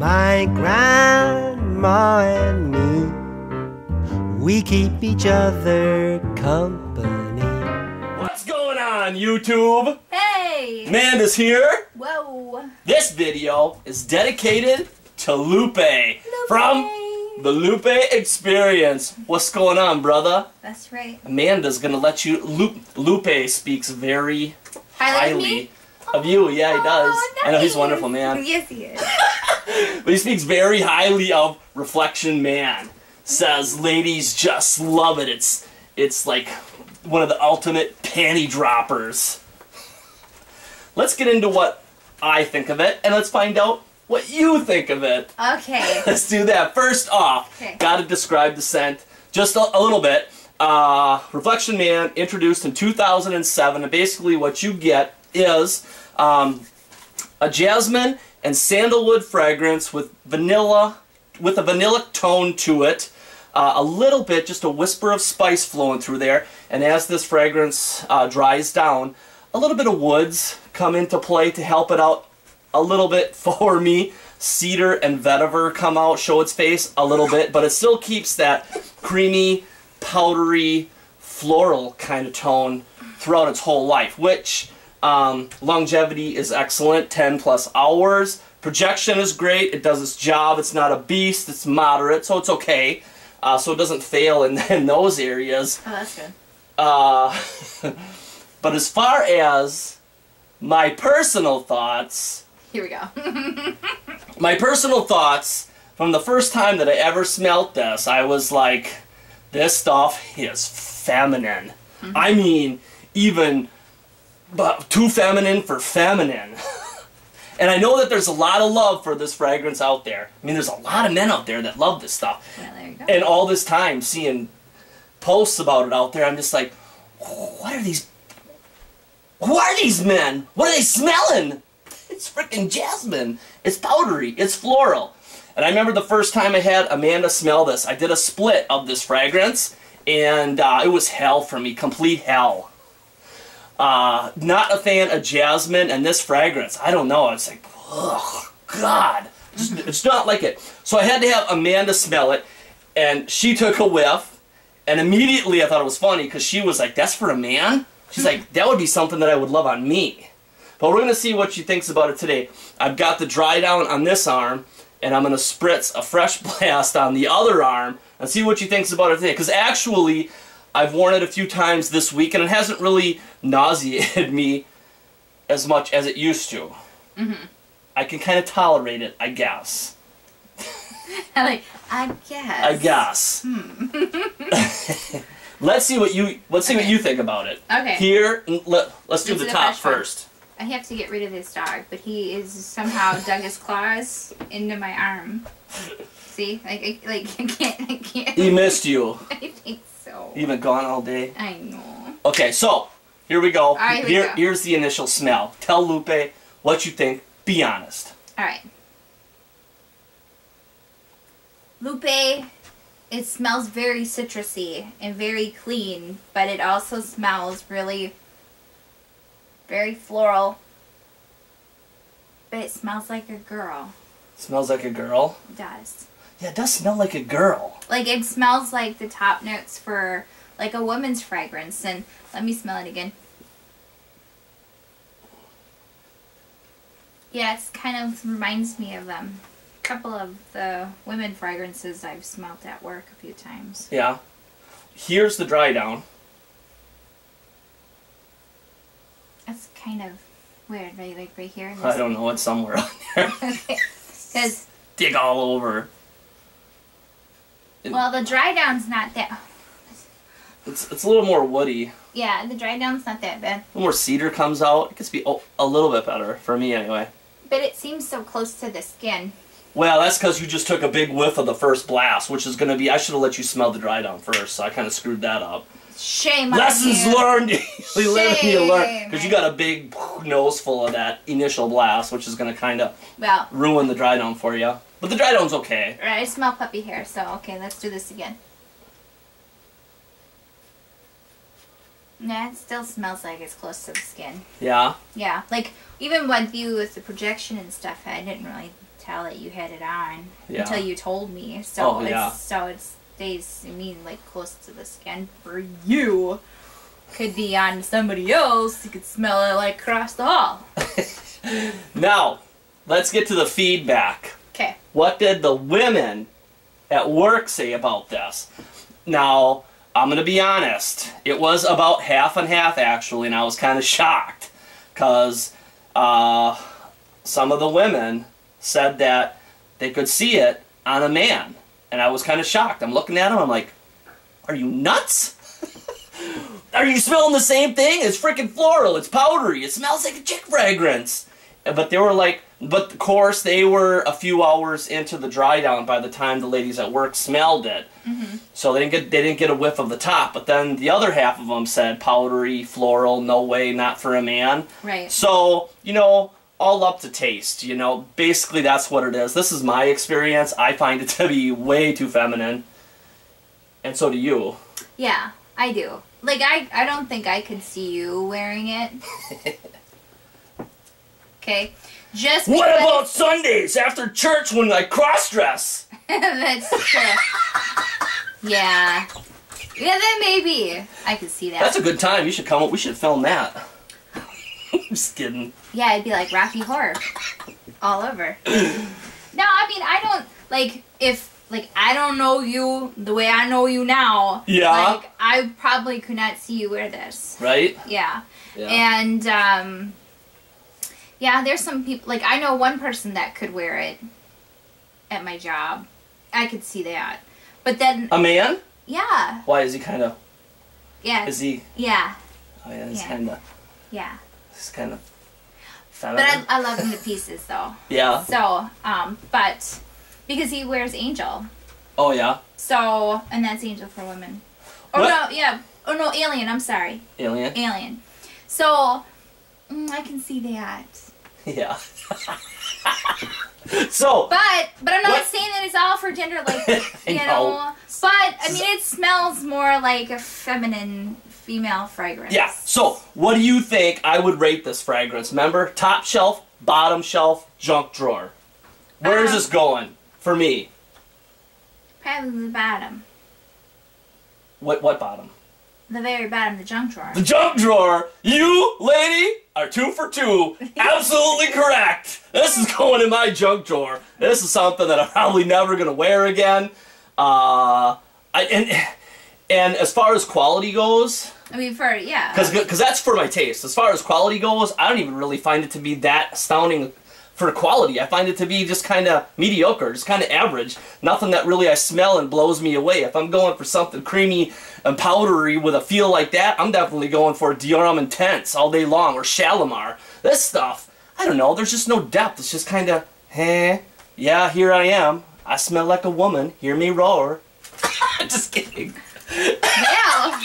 My grandma and me, we keep each other company. What's going on, YouTube? Hey! Amanda's here. Whoa! This video is dedicated to Lupe, from the Lupe Experience. What's going on, brother? That's right. Amanda's gonna let you. Lupe, Lupe speaks very Highlight highly of you. Yeah, he does. Oh, I know he's wonderful, man. Yes, he is. But he speaks very highly of Reflection Man. Says ladies just love it. It's it's like one of the ultimate panty droppers. Let's get into what I think of it, and let's find out what you think of it. Okay. Let's do that. First off, Okay. gotta describe the scent just a, a little bit. Uh, Reflection Man introduced in 2007, and basically what you get is um, a jasmine and sandalwood fragrance with vanilla, with a vanilla tone to it. Uh, a little bit, just a whisper of spice flowing through there. And as this fragrance uh, dries down, a little bit of woods come into play to help it out a little bit for me. Cedar and vetiver come out, show its face a little bit, but it still keeps that creamy, powdery, floral kind of tone throughout its whole life, which um, longevity is excellent 10 plus hours. Projection is great, it does its job, it's not a beast, it's moderate, so it's okay. Uh, so it doesn't fail in, in those areas. Oh, that's good. Uh, but as far as my personal thoughts, Here we go. my personal thoughts from the first time that I ever smelt this, I was like, this stuff is feminine. I mean, even but too feminine for feminine. and I know that there's a lot of love for this fragrance out there. I mean, there's a lot of men out there that love this stuff. well, there you go. And all this time seeing posts about it out there, I'm just like, what are these? Who are these men? What are they smelling? It's freaking jasmine. It's powdery. It's floral. And I remember the first time I had Amanda smell this. I did a split of this fragrance, and uh, it was hell for me. Complete hell. Uh, not a fan of jasmine and this fragrance. I don't know. It's like, ugh, God. Just, it's not like it. So I had to have Amanda smell it, and she took a whiff, and immediately I thought it was funny because she was like, "That's for a man." She's like, "That would be something that I would love on me." But we're gonna see what she thinks about it today. I've got the dry down on this arm, and I'm gonna spritz a fresh blast on the other arm and see what she thinks about it today. Because actually, I've worn it a few times this week, and it hasn't really nauseated me as much as it used to. Mm-hmm. I can kind of tolerate it, I guess. I'm like, I guess. I guess. Hmm. let's see what you let's see what you think about it. Okay. Here, let, let's do This the is the top first. I have to get rid of this dog, but he is somehow dug his claws into my arm. See? Like, I, like, I can't, I can't. He missed you. I think so. You've been gone all day. I know. Okay, so here we go. right, here here, go. here's the initial smell. Tell Lupe what you think. Be honest. Alright. Lupe, it smells very citrusy and very clean, but it also smells really very floral. But it smells like a girl. Smells like a girl. It does. Yeah, it does smell like a girl. Like it smells like the top notes for like a woman's fragrance. And let me smell it again. Yeah, it's kind of reminds me of um, a couple of the women fragrances I've smelled at work a few times. Yeah. Here's the dry down. That's kind of weird, right? Like right here. I don't know. It's somewhere on there. Because Dig all over. Well, the dry down's not that. It's, it's a little more woody. Yeah, the dry down's not that bad. A more cedar comes out. It gets to be a- a little bit better for me anyway. But it seems so close to the skin. Well, that's because you just took a big whiff of the first blast, which is going to be. I should have let you smell the dry down first, so I kind of screwed that up. Shame on Lessons you. learned. you live and you learn. Shame. Because you got a big nose full of that initial blast, which is going to kind of Well, ruin the dry down for you. But the dry down's okay. Right, I smell puppy hair, so okay, let's do this again. Nah, it still smells like it's close to the skin. Yeah. Yeah, like even with you with the projection and stuff, I didn't really tell that you had it on Yeah. until you told me. So Oh, it's yeah. so it stays. I mean, like close to the skin for you. Could be on somebody else. You could smell it like across the hall. Now, let's get to the feedback. What did the women at work say about this? Now, I'm going to be honest. It was about half and half, actually, and I was kind of shocked because uh, some of the women said that they could see it on a man. And I was kind of shocked. I'm looking at him, I'm like, are you nuts? Are you smelling the same thing? It's freaking floral. It's powdery. It smells like a chick fragrance. But they were like, but of course they were a few hours into the dry down by the time the ladies at work smelled it. Mm-hmm. So they didn't get they didn't get a whiff of the top. But then the other half of them said powdery, floral, no way, not for a man. Right. So you know, all up to taste. You know, basically that's what it is. This is my experience. I find it to be way too feminine, and so do you. Yeah, I do. Like I, I don't think I could see you wearing it. Okay. Just What about Sundays after church when I cross dress? That's true. yeah. Yeah, then maybe I could see that. That's a good time. You should come. We should film that. I'm just kidding. yeah, it'd be like Rocky Horror all over. no, I mean I don't like if like I don't know you the way I know you now. Yeah. Like I probably could not see you wear this. Right? Yeah. Yeah. And um yeah, there's some people like I know one person that could wear it at my job. I could see that. But then A man? yeah. Why is he kind of? Yeah. Is he? Yeah. Oh yeah, he's Yeah. kind of. Yeah. He's kind of. But I, I love him to pieces though. yeah. So, um, but because he wears angel. Oh yeah. So, and that's angel for women. Oh What? no, yeah. Oh no, alien. I'm sorry, Alien. alien. So, mm, I can see that. Yeah. so. But, but I'm not What? saying that it's all for gender, like you know. know. But I mean, it smells more like a feminine female fragrance. Yeah. So, what do you think I would rate this fragrance? Remember, top shelf, bottom shelf, junk drawer. Where is Um, this going for me? Probably the bottom, What what bottom? The very bottom, the junk drawer. The junk drawer. You, lady, are two for two. Absolutely correct. This is going in my junk drawer. This is something that I'm probably never gonna wear again. Uh, I, and and as far as quality goes, I mean, for yeah. because that's for my taste. As far as quality goes, I don't even really find it to be that astounding for quality. I find it to be just kind of mediocre, just kind of average. Nothing that really I smell and blows me away. If I'm going for something creamy and powdery with a feel like that, I'm definitely going for Dior Homme Intense all day long or Shalimar. This stuff, I don't know. There's just no depth. It's just kind of, eh, yeah, here I am. I smell like a woman. Hear me roar. just kidding. yeah.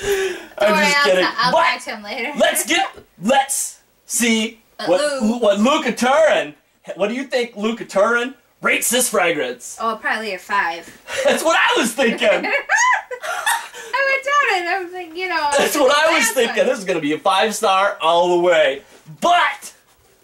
I'm Don't just I'll, kidding. I'll But- talk to him later. let's get let's see Uh, what Lou- what Luca Turin. What do you think Luca Turin rates this fragrance? Oh, probably a five. That's what I was thinking. I went down and I was like, you know. That's what I was thinking. one. This is gonna be a five star all the way. But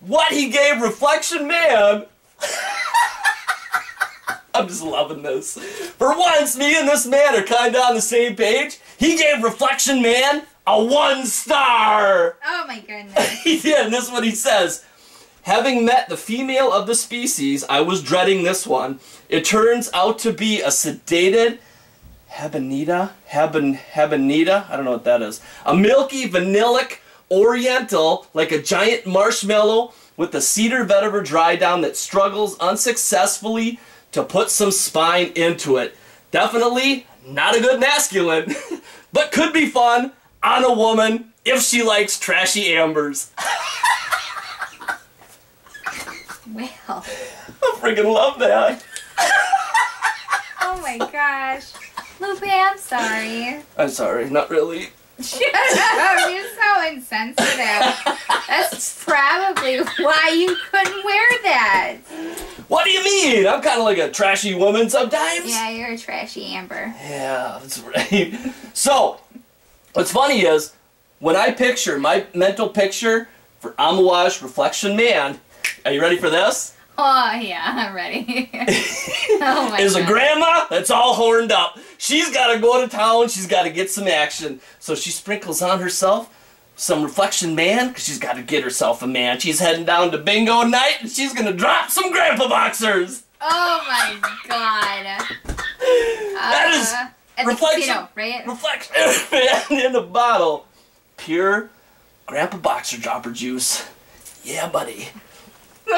what he gave Reflection Man. I'm just loving this. For once, me and this man are kind of on the same page. He gave Reflection Man a one star. Oh my goodness. did, and this is what he says. Having met the female of the species, I was dreading this one. It turns out to be a sedated Habanita? Haben, Habanita? I don't know what that is. A milky, vanillic, oriental, like a giant marshmallow with a cedar vetiver dry down that struggles unsuccessfully to put some spine into it. Definitely not a good masculine, but could be fun on a woman if she likes trashy ambers. Well. I freaking love that. Oh my gosh. Lupe, I'm sorry. I'm sorry, not really. Shut up. You're so insensitive. That's probably why you couldn't wear that. What do you mean? I'm kind of like a trashy woman sometimes. Yeah, you're a trashy Amber. Yeah, that's right. So, what's funny is when I picture my mental picture for Amouage Reflection Man Are you ready for this? Oh yeah, I'm ready. oh my Is a grandma that's all horned up. She's got to go to town. She's got to get some action. So she sprinkles on herself some reflection man because she's got to get herself a man. She's heading down to bingo night and she's gonna drop some grandpa boxers. Oh my god. That is Uh, at reflection. casino, right? Reflection in a bottle. Pure grandpa boxer dropper juice. Yeah, buddy.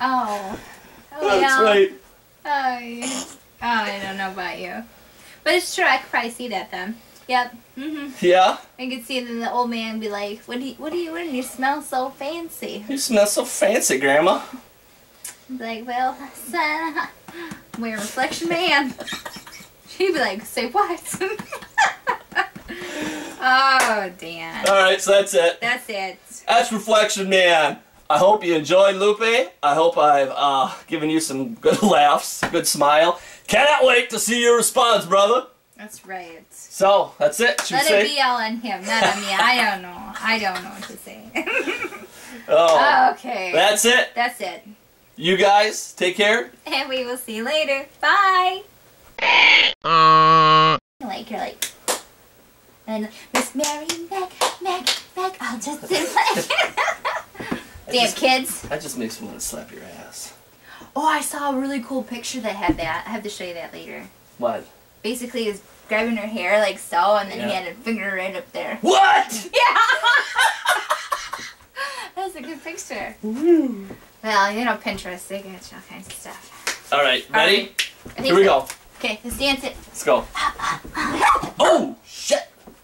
oh. Oh That's yeah. right. Oh, yeah. oh, I don't know about you. But it's true, I could probably see that then. Yep. hmm Yeah. I could see then the old man be like, "What do you, what are you wearing? You smell so fancy." You smell so fancy, grandma. Like, "Well, son, we're reflection man." She'd be like, "Say what?" oh, Dan. All right, so that's it. That's it. That's Reflection Man. I hope you enjoyed Lupe. I hope I've uh, given you some good laughs, good smile. Cannot wait to see your response, brother. That's right. So that's it. Should Let it be all on him, not on me. I don't know. I don't know what to say. Oh, okay. that's it. That's it. You guys take care. And we will see you later. Bye. Uh. Like you're like, and Miss Mary Mac Mac Mac. I'll just sit like. Damn just- kids. That just makes me want to slap your ass. Oh, I saw a really cool picture that had that. I have to show you that later. What? Basically, he's grabbing her hair like so, and then he had a finger right up there. What? Yeah. that was a good picture. Well, you know Pinterest, they get you all kinds of stuff. All right, All ready? right. I think Here we so. go. Okay, let's dance it. Let's go. Oh!